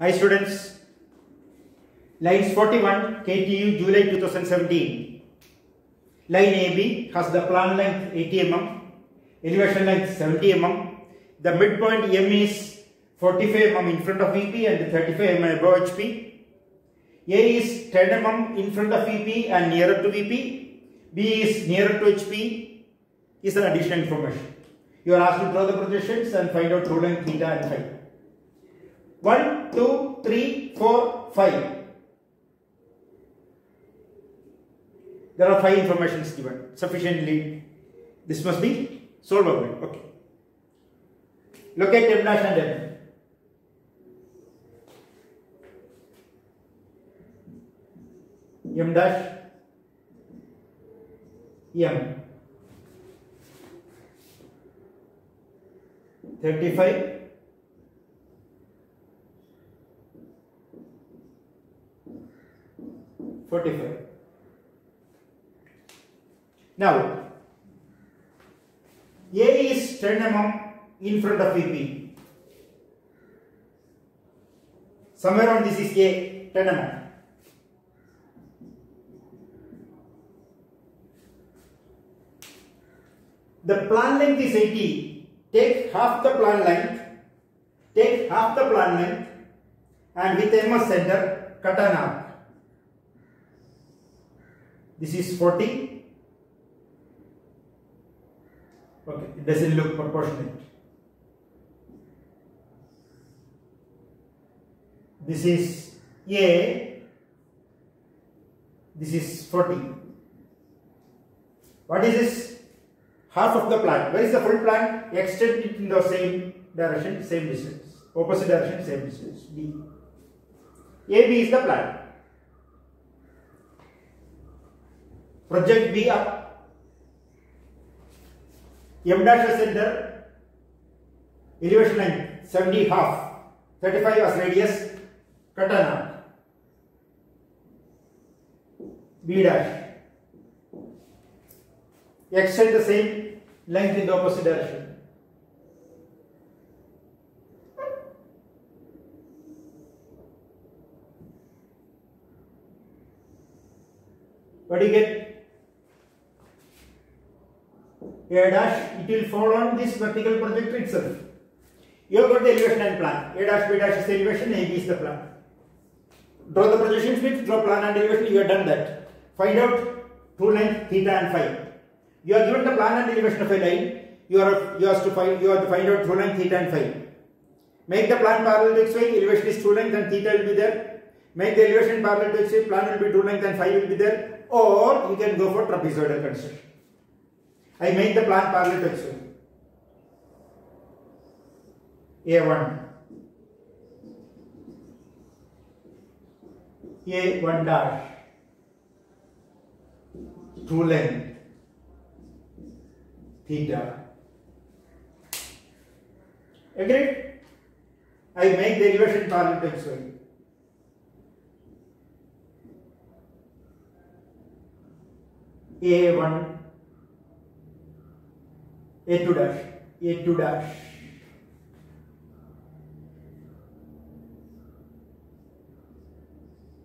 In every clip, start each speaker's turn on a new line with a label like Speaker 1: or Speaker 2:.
Speaker 1: Hi students. Lines 41 KTU July 2017. Line AB has the plan length 80 mm, elevation length 70 mm. The midpoint M is 45 mm in front of VP and 35 mm above HP. A is 10 mm in front of VP and nearer to VP. B is nearer to HP is an additional information. You are asked to draw the projections and find out true length theta and phi. 1, 2, 3, 4, 5. There are five informations given sufficiently. This must be solvable. Okay. Locate m dash and n. m dash m 35 45 now a is 10 mm in front of VP somewhere on this is a 10 mm the plan length is 80 take half the plan length take half the plan length and with MS center cut an arc this is 40 okay it doesn't look proportionate. This is A. This is 40 what is this? Half of the plan. Where is the full plan? Extend it in the same direction same distance. Opposite direction same distance. B. AB is the plan B up M dash as center elevation line 70 half 35 as radius cut an arc B dash extend the same length in the opposite direction what do you get a dash it will fall on this vertical projector itself. You have got the elevation and plan. A dash b dash is the elevation a b is the plan. Draw the projections with draw plan and elevation you have done that. Find out true length theta and phi. You are given the plan and elevation of a line. You are you to find you have to find out true length theta and phi. Make the plan parallel to xy elevation is true length and theta will be there. Make the elevation parallel to xy plan will be true length and phi will be there. Or you can go for trapezoidal construction I make the plan parallel to xy. A1 A1 dash true length theta. Agreed? I make the parallel to xy. A1 A2 dash A2 dash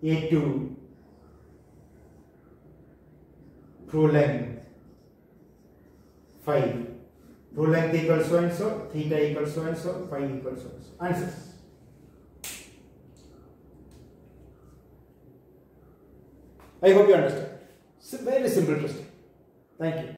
Speaker 1: A2 true length 5 true length equals so and so theta equals so and so phi equals so and so answers I hope you understand. Very simple question. Thank you.